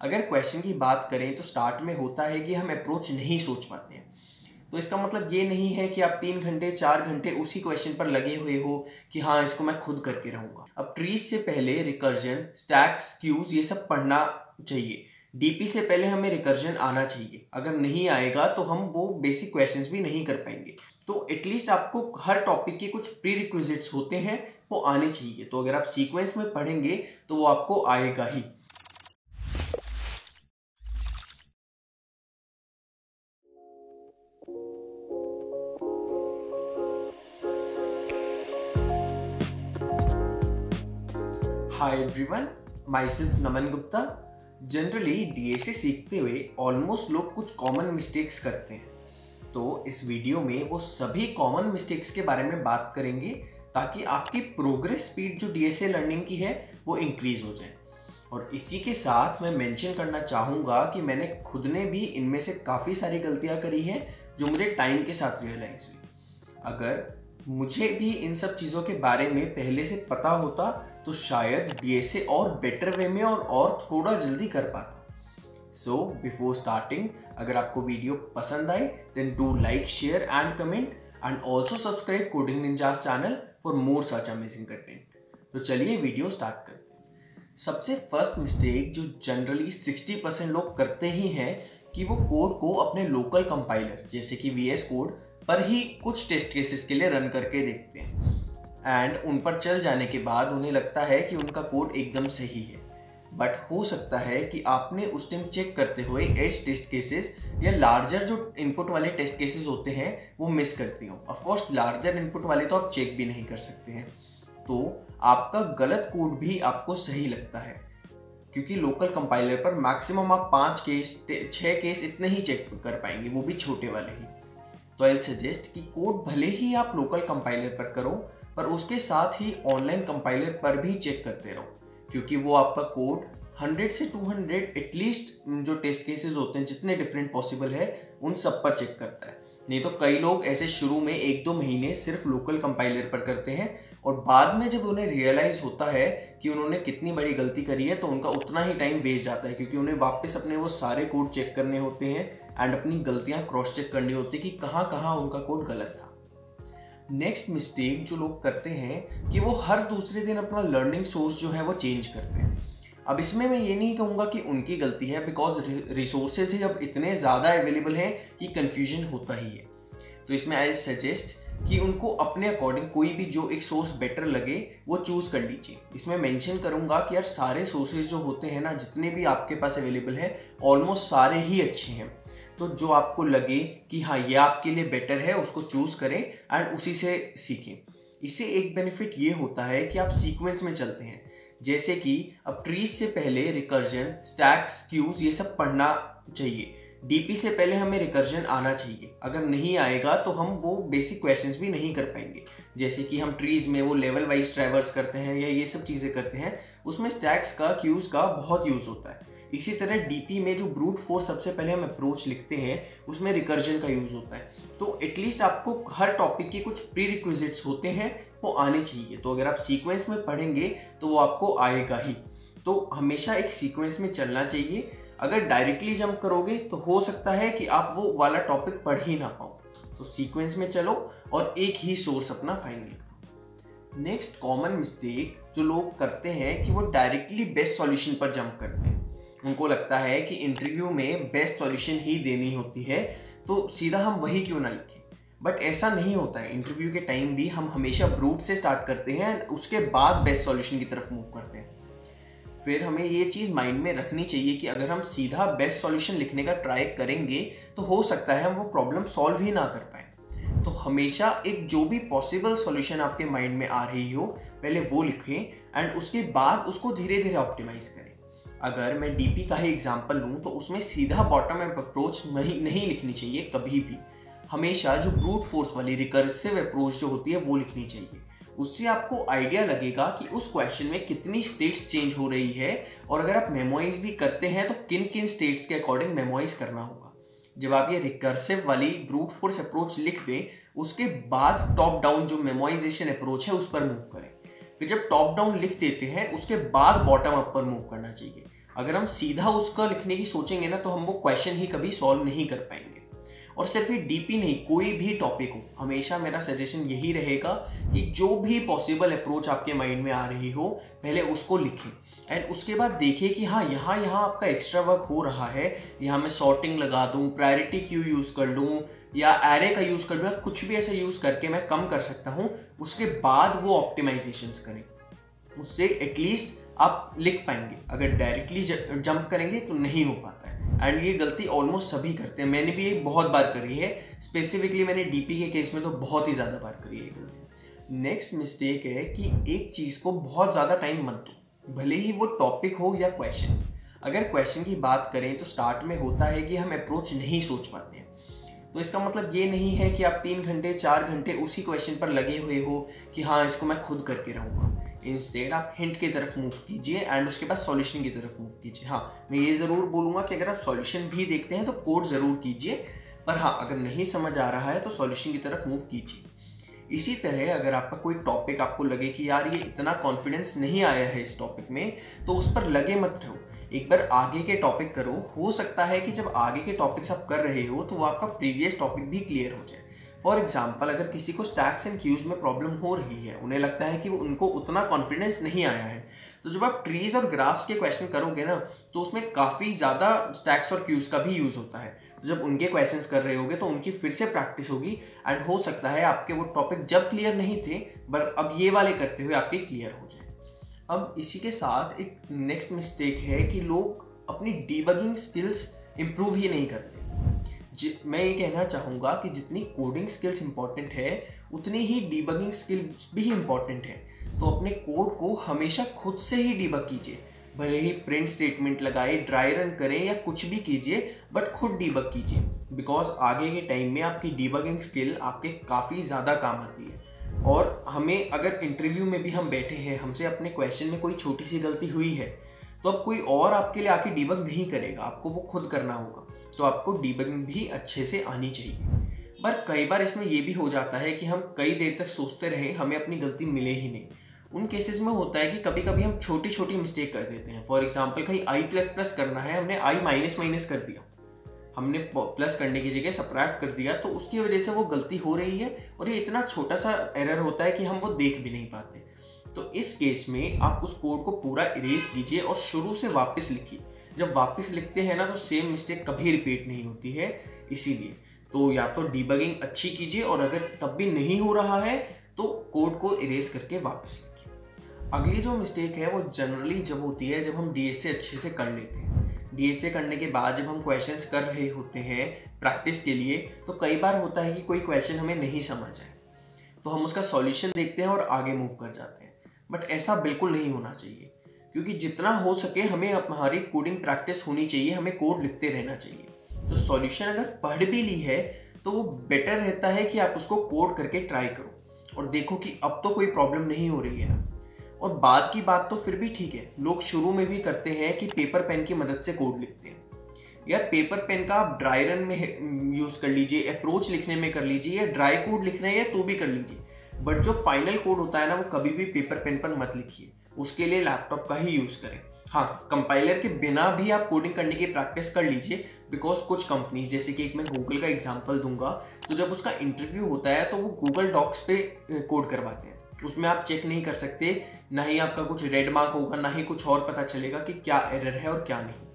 अगर क्वेश्चन की बात करें तो स्टार्ट में होता है कि हम अप्रोच नहीं सोच पाते हैं। तो इसका मतलब ये नहीं है कि आप तीन घंटे, चार घंटे उसी क्वेश्चन पर लगे हुए हो कि हाँ इसको मैं खुद करके रहूँगा। अब ट्रीज से पहले रिकर्जन स्टैक्स क्यूज ये सब पढ़ना चाहिए। डीपी से पहले हमें रिकर्जन आना चाहिए। अगर नहीं आएगा तो हम वो बेसिक क्वेश्चंस भी नहीं कर पाएँगे। तो एटलीस्ट आपको हर टॉपिक के कुछ प्री रिक्विजिट्स होते हैं, वो आने चाहिए। तो अगर आप सीक्वेंस में पढ़ेंगे तो वो आपको आएगा ही। Everyone myself Naman Gupta generally DSA सीखते हुए ऑलमोस्ट लोग कुछ कॉमन मिस्टेक्स करते हैं। तो इस वीडियो में वो सभी कॉमन मिस्टेक्स के बारे में बात करेंगे ताकि आपकी प्रोग्रेस स्पीड जो डीएसए लर्निंग की है, वो इंक्रीज हो जाए। और इसी के साथ मैं मेंशन करना चाहूँगा कि मैंने खुद ने भी इनमें से काफ़ी सारी गलतियाँ करी हैं जो मुझे टाइम के साथ रियलाइज़ हुई। अगर मुझे भी इन सब चीज़ों के बारे में पहले से पता होता तो शायद डीएसए और बेटर वे में और और थोड़ा जल्दी कर पाता। सो बिफोर स्टार्टिंग अगर आपको वीडियो पसंद आए then do like share and comment and also subscribe coding ninjas channel for more such amazing content तो चलिए वीडियो स्टार्ट करते हैं। सबसे फ़र्स्ट मिस्टेक जो जनरली 60 परसेंट लोग करते ही हैं कि वो कोड को अपने लोकल कंपाइलर जैसे कि VS कोड पर ही कुछ टेस्ट केसेस के लिए रन करके देखते हैं। एंड उन पर चल जाने के बाद उन्हें लगता है कि उनका कोड एकदम सही है। बट हो सकता है कि आपने उस टाइम चेक करते हुए एज टेस्ट केसेस या लार्जर जो इनपुट वाले टेस्ट केसेस होते हैं, वो मिस करती हो। ऑफकोर्स लार्जर इनपुट वाले तो आप चेक भी नहीं कर सकते हैं। तो आपका गलत कोड भी आपको सही लगता है। क्योंकि लोकल कंपाइलर पर मैक्सिमम आप पाँच केस छः केस इतने ही चेक कर पाएँगे, वो भी छोटे वाले ही। तो आई सजेस्ट कि कोड भले ही आप लोकल कंपाइलर पर करो पर उसके साथ ही ऑनलाइन कंपाइलर पर भी चेक करते रहो, क्योंकि वो आपका कोड 100 से 200 एटलीस्ट जो टेस्ट केसेस होते हैं, जितने डिफरेंट पॉसिबल है, उन सब पर चेक करता है। नहीं तो कई लोग ऐसे शुरू में एक दो महीने सिर्फ़ लोकल कंपाइलर पर करते हैं और बाद में जब उन्हें रियलाइज़ होता है कि उन्होंने कितनी बड़ी गलती करी है तो उनका उतना ही टाइम वेस्ट जाता है, क्योंकि उन्हें वापस अपने वो सारे कोड चेक करने होते हैं एंड अपनी गलतियाँ क्रॉस चेक करनी होती है कि कहाँ कहाँ उनका कोड गलत था। नेक्स्ट मिस्टेक जो लोग करते हैं कि वो हर दूसरे दिन अपना लर्निंग सोर्स जो है वो चेंज करते हैं। अब इसमें मैं ये नहीं कहूँगा कि उनकी गलती है बिकॉज़ रिसोर्सेज ही अब इतने ज़्यादा अवेलेबल हैं कि कन्फ्यूज़न होता ही है। तो इसमें आई सजेस्ट कि उनको अपने अकॉर्डिंग कोई भी जो एक सोर्स बेटर लगे, वो चूज़ कर लीजिए। इसमें मेंशन करूँगा कि यार सारे सोर्सेज जो होते हैं ना, जितने भी आपके पास अवेलेबल है ऑलमोस्ट सारे ही अच्छे हैं। तो जो आपको लगे कि हाँ ये आपके लिए बेटर है, उसको चूज़ करें एंड उसी से सीखें। इससे एक बेनिफिट ये होता है कि आप सीक्वेंस में चलते हैं। जैसे कि अब ट्रीज से पहले रिकर्जन स्टैक्स क्यूज ये सब पढ़ना चाहिए। डीपी से पहले हमें रिकर्जन आना चाहिए। अगर नहीं आएगा तो हम वो बेसिक क्वेश्चंस भी नहीं कर पाएँगे। जैसे कि हम ट्रीज में वो लेवल वाइज ट्रैवर्स करते हैं या ये सब चीज़ें करते हैं, उसमें स्टैक्स का क्यूज का बहुत यूज़ होता है। इसी तरह डीपी में जो ब्रूट फोर्स सबसे पहले हम अप्रोच लिखते हैं, उसमें रिकर्जन का यूज़ होता है। तो एटलीस्ट आपको हर टॉपिक के कुछ प्री रिक्विजिट्स होते हैं, वो आने चाहिए। तो अगर आप सीक्वेंस में पढ़ेंगे तो वो आपको आएगा ही। तो हमेशा एक सीक्वेंस में चलना चाहिए। अगर डायरेक्टली जंप करोगे तो हो सकता है कि आप वो वाला टॉपिक पढ़ ही ना पाओ। तो सीक्वेंस में चलो और एक ही सोर्स अपना फाइनल करो। नेक्स्ट कॉमन मिस्टेक जो लोग करते हैं कि वो डायरेक्टली बेस्ट सॉल्यूशन पर जंप करते हैं उनको लगता है कि इंटरव्यू में बेस्ट सॉल्यूशन ही देनी होती है तो सीधा हम वही क्यों ना लिखें? बट ऐसा नहीं होता है। इंटरव्यू के टाइम भी हम हमेशा ब्रूट से स्टार्ट करते हैं एंड उसके बाद बेस्ट सॉल्यूशन की तरफ़ मूव करते हैं। फिर हमें ये चीज़ माइंड में रखनी चाहिए कि अगर हम सीधा बेस्ट सॉल्यूशन लिखने का ट्राई करेंगे तो हो सकता है हम वो प्रॉब्लम सॉल्व ही ना कर पाए। तो हमेशा एक जो भी पॉसिबल सॉल्यूशन आपके माइंड में आ रही हो, पहले वो लिखें एंड उसके बाद उसको धीरे धीरे ऑप्टिमाइज करें। अगर मैं डीपी का ही एग्जांपल लूँ तो उसमें सीधा बॉटम अप अप्रोच नहीं नहीं लिखनी चाहिए कभी भी। हमेशा जो ब्रूट फोर्स वाली रिकर्सिव अप्रोच जो होती है, वो लिखनी चाहिए। उससे आपको आइडिया लगेगा कि उस क्वेश्चन में कितनी स्टेट्स चेंज हो रही है, और अगर आप मेमोइज भी करते हैं तो किन किन स्टेट्स के अकॉर्डिंग मेमोइज करना होगा। जब आप ये रिकर्सिव वाली ब्रूट फोर्स अप्रोच लिख दें, उसके बाद टॉप डाउन जो मेमोइजेशन अप्रोच है, उस पर मूव करें। फिर जब टॉप डाउन लिख देते हैं, उसके बाद बॉटम अप पर मूव करना चाहिए। अगर हम सीधा उसका लिखने की सोचेंगे ना तो हम वो क्वेश्चन ही कभी सॉल्व नहीं कर पाएँगे। और सिर्फ़ ये डीपी नहीं, कोई भी टॉपिक हो, हमेशा मेरा सजेशन यही रहेगा कि जो भी पॉसिबल अप्रोच आपके माइंड में आ रही हो, पहले उसको लिखें। एंड उसके बाद देखिए कि हाँ यहाँ यहाँ आपका एक्स्ट्रा वर्क हो रहा है। यहाँ मैं सॉर्टिंग लगा दूँ प्रायोरिटी क्यू यूज़ कर लूँ। या एरे का यूज़ कर लूँ या कुछ भी ऐसा यूज़ करके मैं कम कर सकता हूँ, उसके बाद वो ऑप्टिमाइजेशन करें। उससे एटलीस्ट आप लिख पाएँगे। अगर डायरेक्टली जंप करेंगे तो नहीं हो पाता है। एंड ये गलती ऑलमोस्ट सभी करते हैं। मैंने भी ये बहुत बार करी है। स्पेसिफिकली मैंने डीपी के केस में तो बहुत ही ज़्यादा बार करी है गलती। नेक्स्ट मिस्टेक है कि एक चीज़ को बहुत ज़्यादा टाइम मत दो। भले ही वो टॉपिक हो या क्वेश्चन अगर क्वेश्चन की बात करें तो स्टार्ट में होता है कि हम अप्रोच नहीं सोच पाते हैं। तो इसका मतलब ये नहीं है कि आप तीन घंटे, चार घंटे उसी क्वेश्चन पर लगे हुए हो कि हाँ इसको मैं खुद करके रहूँगा। इंस्टेड आप हिंट की तरफ़ मूव कीजिए एंड उसके बाद सॉल्यूशन की तरफ़ मूव कीजिए। हाँ मैं ये ज़रूर बोलूँगा कि अगर आप सॉल्यूशन भी देखते हैं तो कोड ज़रूर कीजिए, पर हाँ अगर नहीं समझ आ रहा है तो सॉल्यूशन की तरफ़ मूव कीजिए। इसी तरह अगर आपका कोई टॉपिक आपको लगे कि यार ये इतना कॉन्फिडेंस नहीं आया है इस टॉपिक में तो उस पर लगे मत रहो। एक बार आगे के टॉपिक करो। हो सकता है कि जब आगे के टॉपिक्स आप कर रहे हो तो वो आपका प्रीवियस टॉपिक भी क्लियर हो जाए। फॉर एग्ज़ाम्पल अगर किसी को स्टैक्स एंड क्यूज में प्रॉब्लम हो रही है, उन्हें लगता है कि उनको उतना कॉन्फिडेंस नहीं आया है। तो जब आप ट्रीज और ग्राफ्स के क्वेश्चन करोगे ना तो उसमें काफ़ी ज़्यादा स्टैक्स और क्यूज का भी यूज़ होता है। तो जब उनके क्वेश्चंस कर रहे होगे तो उनकी फिर से प्रैक्टिस होगी एंड हो सकता है आपके वो टॉपिक जब क्लियर नहीं थे बट अब ये वाले करते हुए आपके क्लियर हो अब इसी के साथ एक नेक्स्ट मिस्टेक है कि लोग अपनी डीबगिंग स्किल्स इम्प्रूव ही नहीं करते। मैं ये कहना चाहूँगा कि जितनी कोडिंग स्किल्स इंपॉर्टेंट है, उतनी ही डीबगिंग स्किल्स भी इंपॉर्टेंट है। तो अपने कोड को हमेशा खुद से ही डीबग कीजिए। भले ही प्रिंट स्टेटमेंट लगाए ड्राई रन करें या कुछ भी कीजिए बट खुद डीबग कीजिए। बिकॉज़ आगे के टाइम में आपकी डीबगिंग स्किल आपके काफ़ी ज़्यादा काम आती है। और हमें अगर इंटरव्यू में भी हम बैठे हैं, हमसे अपने क्वेश्चन में कोई छोटी सी गलती हुई है तो अब कोई और आपके लिए आके डीबग नहीं करेगा, आपको वो खुद करना होगा। तो आपको डीबगिंग भी अच्छे से आनी चाहिए। पर कई बार इसमें यह भी हो जाता है कि हम कई देर तक सोचते रहे, हमें अपनी गलती मिले ही नहीं। उन केसेस में होता है कि कभी कभी हम छोटी छोटी मिस्टेक कर देते हैं। फॉर एग्ज़ाम्पल कहीं आई प्लस प्लस करना है, हमने आई माइनस माइनस कर दिया। हमने प्लस करने की जगह सप्रैक्ट कर दिया तो उसकी वजह से वो गलती हो रही है और ये इतना छोटा सा एरर होता है कि हम वो देख भी नहीं पाते। तो इस केस में आप उस कोड को पूरा इरेज कीजिए और शुरू से वापस लिखिए। जब वापस लिखते हैं ना तो सेम मिस्टेक कभी रिपीट नहीं होती है, इसीलिए। तो या तो डीबगिंग अच्छी कीजिए और अगर तब भी नहीं हो रहा है तो कोड को इरेज करके वापस लिखिए। अगली जो मिस्टेक है, वो जनरली जब होती है, जब हम डीएसए अच्छे से कर लेते हैं। डी करने के बाद जब हम क्वेश्चंस कर रहे होते हैं प्रैक्टिस के लिए तो कई बार होता है कि कोई क्वेश्चन हमें नहीं समझ आए। तो हम उसका सॉल्यूशन देखते हैं और आगे मूव कर जाते हैं। बट ऐसा बिल्कुल नहीं होना चाहिए। क्योंकि जितना हो सके हमें हमारी कोडिंग प्रैक्टिस होनी चाहिए, हमें कोड लिखते रहना चाहिए। तो सॉल्यूशन अगर पढ़ भी ली है तो वो बेटर रहता है कि आप उसको कोड करके ट्राई करो। और देखो कि अब तो कोई प्रॉब्लम नहीं हो रही है। ना और बाद की बात तो फिर भी ठीक है। लोग शुरू में भी करते हैं कि पेपर पेन की मदद से कोड लिखते हैं। यार पेपर पेन का आप ड्राई रन में यूज़ कर लीजिए अप्रोच लिखने में कर लीजिए, या ड्राई कोड लिखना है या तो भी कर लीजिए। बट जो फाइनल कोड होता है ना, वो कभी भी पेपर पेन पर मत लिखिए। उसके लिए लैपटॉप का ही यूज़ करें। हाँ कंपाइलर के बिना भी आप कोडिंग करने की प्रैक्टिस कर लीजिए बिकॉज़ कुछ कंपनीज़ जैसे कि एक मैं गूगल का एग्ज़ाम्पल दूँगा तो जब उसका इंटरव्यू होता है तो वो गूगल डॉक्स पे कोड करवाते हैं। उसमें आप चेक नहीं कर सकते, ना ही आपका कुछ रेड मार्क होगा, ना ही कुछ और पता चलेगा कि क्या एरर है और क्या नहीं।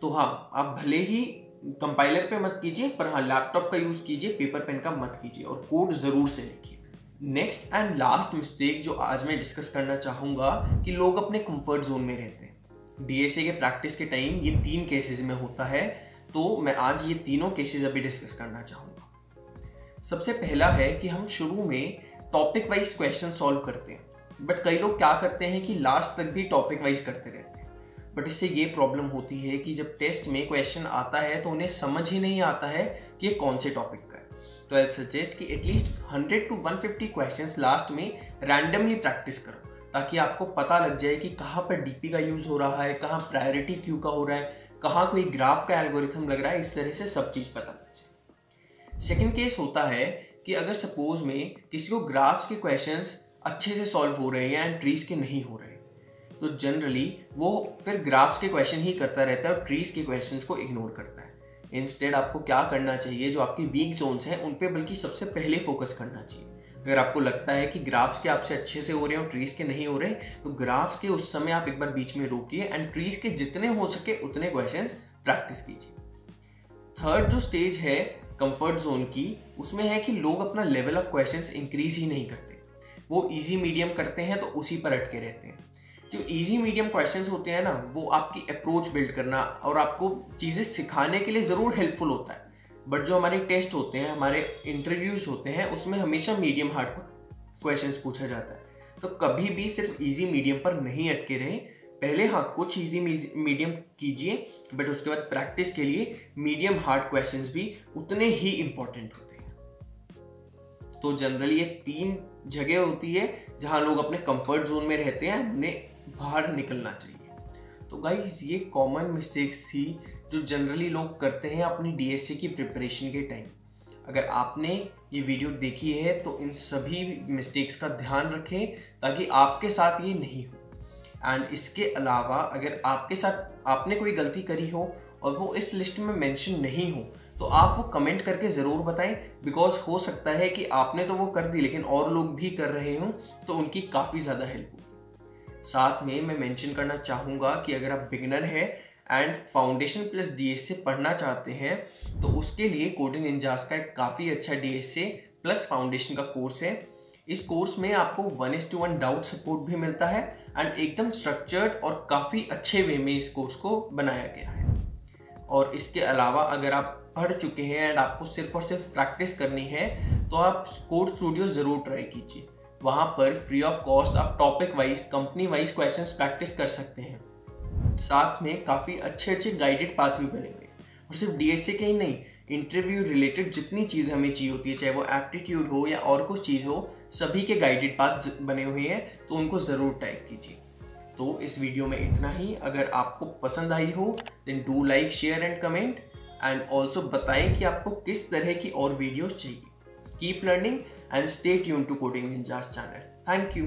तो हाँ आप भले ही कंपाइलर पे मत कीजिए, पर हाँ लैपटॉप का यूज़ कीजिए पेपर पेन का मत कीजिए और कोड ज़रूर से लिखिए। नेक्स्ट एंड लास्ट मिस्टेक जो आज मैं डिस्कस करना चाहूँगा कि लोग अपने कंफर्ट जोन में रहते हैं। डीएसए के प्रैक्टिस के टाइम ये तीन केसेस में होता है तो मैं आज ये तीनों केसेस अभी डिस्कस करना चाहूँगा। सबसे पहला है कि हम शुरू में टॉपिक वाइज क्वेश्चन सॉल्व करते हैं। बट कई लोग क्या करते हैं कि लास्ट तक भी टॉपिक वाइज करते रहते हैं। बट इससे ये प्रॉब्लम होती है कि जब टेस्ट में क्वेश्चन आता है तो उन्हें समझ ही नहीं आता है कि ये कौन से टॉपिक का है। तो आई सजेस्ट कि at least 100 to 150 questions last में रैंडमली प्रैक्टिस करो, ताकि आपको पता लग जाए कि कहाँ पर डीपी का यूज़ हो रहा है, कहाँ प्रायोरिटी क्यू का हो रहा है, कहाँ कोई ग्राफ का एल्गोरिथम लग रहा है, इस तरह से सब चीज़ पता लग जाए। सेकेंड केस होता है कि अगर सपोज़ में किसी को ग्राफ्स के क्वेश्चंस अच्छे से सॉल्व हो रहे हैं एंड ट्रीज के नहीं हो रहे तो जनरली वो फिर ग्राफ्स के क्वेश्चन ही करता रहता है और ट्रीज के क्वेश्चन को इग्नोर करता है। इंस्टेड आपको क्या करना चाहिए? जो आपकी वीक जोन्स हैं, उन पर बल्कि सबसे पहले फोकस करना चाहिए। अगर आपको लगता है कि ग्राफ्स के आपसे अच्छे से हो रहे हैं और ट्रीज के नहीं हो रहे तो ग्राफ्स के उस समय आप एक बार बीच में रोकिए एंड ट्रीज के जितने हो सके उतने क्वेश्चन प्रैक्टिस कीजिए। थर्ड जो स्टेज है कंफर्ट जोन की, उसमें है कि लोग अपना लेवल ऑफ़ क्वेश्चंस इंक्रीज ही नहीं करते। वो इजी मीडियम करते हैं तो उसी पर अटके रहते हैं। जो इजी मीडियम क्वेश्चंस होते हैं ना, वो आपकी अप्रोच बिल्ड करना और आपको चीज़ें सिखाने के लिए ज़रूर हेल्पफुल होता है। बट जो हमारे टेस्ट होते हैं, हमारे इंटरव्यूज़ होते हैं, उसमें हमेशा मीडियम हार्ड क्वेश्चंस पूछा जाता है। तो कभी भी सिर्फ़ इजी मीडियम पर नहीं अटके रहे पहले हाँ कुछ इजी मीडियम कीजिए बट उसके बाद प्रैक्टिस के लिए मीडियम हार्ड क्वेश्चंस भी उतने ही इंपॉर्टेंट होते हैं। तो जनरली ये तीन जगह होती है जहाँ लोग अपने कंफर्ट जोन में रहते हैं, उन्हें बाहर निकलना चाहिए। तो गाइज़ ये कॉमन मिस्टेक्स थी जो जनरली लोग करते हैं अपनी डीएससी की प्रिपरेशन के टाइम अगर आपने ये वीडियो देखी है तो इन सभी मिस्टेक्स का ध्यान रखें ताकि आपके साथ ये नहीं हो। एंड इसके अलावा अगर आपके साथ आपने कोई गलती करी हो और वो इस लिस्ट में मेंशन नहीं हो तो आप वो कमेंट करके ज़रूर बताएँ। बिकॉज़ हो सकता है कि आपने तो वो कर दी, लेकिन और लोग भी कर रहे हों तो उनकी काफ़ी ज़्यादा हेल्प होगी। साथ में मैं मेंशन करना चाहूँगा कि अगर आप बिगनर हैं एंड फाउंडेशन प्लस डी से पढ़ना चाहते हैं तो उसके लिए कोडिंग इंजाज का एक काफ़ी अच्छा डी प्लस फाउंडेशन का कोर्स है। इस कोर्स में आपको one is to one doubt support भी मिलता है एंड एकदम स्ट्रक्चर्ड और काफ़ी अच्छे वे में इस कोर्स को बनाया गया है। और इसके अलावा अगर आप पढ़ चुके हैं एंड आपको सिर्फ़ और सिर्फ़ प्रैक्टिस करनी है तो आप कोड स्टूडियो ज़रूर ट्राई कीजिए। वहाँ पर फ्री ऑफ़ कॉस्ट आप topic wise company wise question practice कर सकते हैं। साथ में काफ़ी अच्छे अच्छे गाइडेड पाथ भी बने हुए और सिर्फ़ डी के ही नहीं इंटरव्यू रिलेटेड जितनी चीज़ हमें चाहिए होती है, चाहे वो एप्टीट्यूड हो या और कुछ चीज़ हो सभी के गाइडेड पाथ बने हुए हैं तो उनको ज़रूर टाइप कीजिए। तो इस वीडियो में इतना ही। अगर आपको पसंद आई हो then do like share and comment and also बताएँ कि आपको किस तरह की और वीडियोस चाहिए। Keep learning and stay tune to coding channel thank you